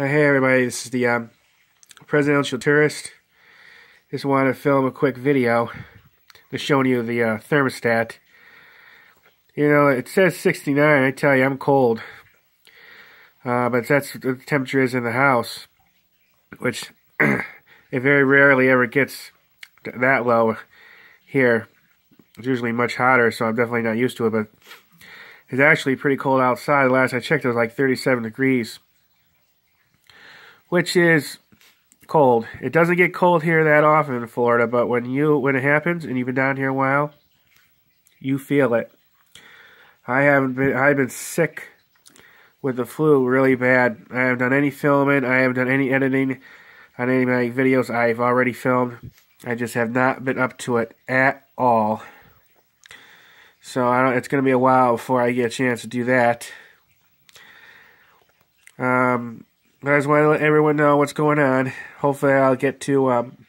Uh, hey everybody, this is the um, Presidential Tourist. Just wanted to film a quick video just showing you the uh, thermostat. You know, it says 69, I tell you, I'm cold. Uh, but that's what the temperature is in the house, which it very rarely ever gets that low here. It's usually much hotter, so I'm definitely not used to it, but it's actually pretty cold outside. Last I checked, it was like 37 degrees which is cold. It doesn't get cold here that often in Florida, but when you when it happens and you've been down here a while, you feel it. I haven't been I've been sick with the flu really bad. I haven't done any filming, I haven't done any editing on any of my videos I've already filmed. I just have not been up to it at all. So I don't it's gonna be a while before I get a chance to do that. Um I just want to let everyone know what's going on. Hopefully, I'll get to um,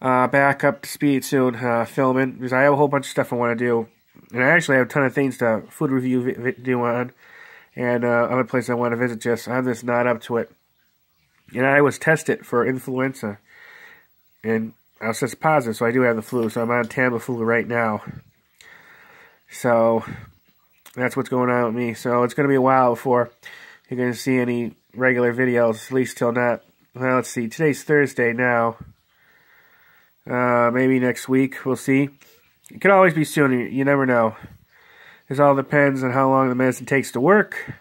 uh, back up to speed soon, uh, filming, because I have a whole bunch of stuff I want to do. And I actually have a ton of things to food review do on, and uh, other places I want to visit, just I'm just not up to it. And I was tested for influenza, and I was just positive, so I do have the flu, so I'm on Tamiflu right now. So, that's what's going on with me. So, it's going to be a while before you're to see any regular videos, at least till not, well, let's see, today's Thursday now. Uh, maybe next week, we'll see. It could always be sooner, you never know. It all depends on how long the medicine takes to work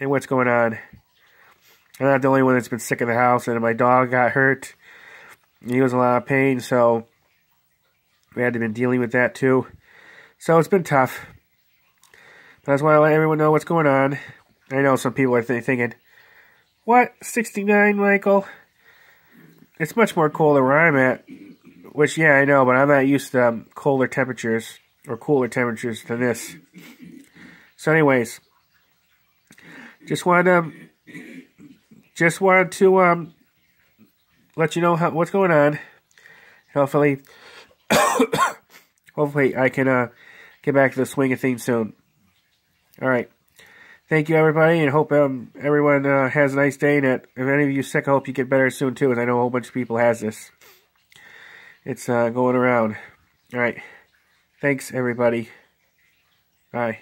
and what's going on. I'm not the only one that's been sick in the house, and my dog got hurt. He was in a lot of pain, so we had to been dealing with that too. So it's been tough. But I just want let everyone know what's going on. I know some people are th thinking, what, 69, Michael? It's much more colder where I'm at. Which, yeah, I know, but I'm not used to um, colder temperatures, or cooler temperatures than this. So anyways, just wanted to, just wanted to um, let you know how, what's going on. Hopefully, hopefully I can uh, get back to the swing of things soon. All right thank you, everybody, and hope um, everyone uh, has a nice day. And if any of you sick, I hope you get better soon, too, and I know a whole bunch of people has this. It's uh, going around. All right. Thanks, everybody. Bye.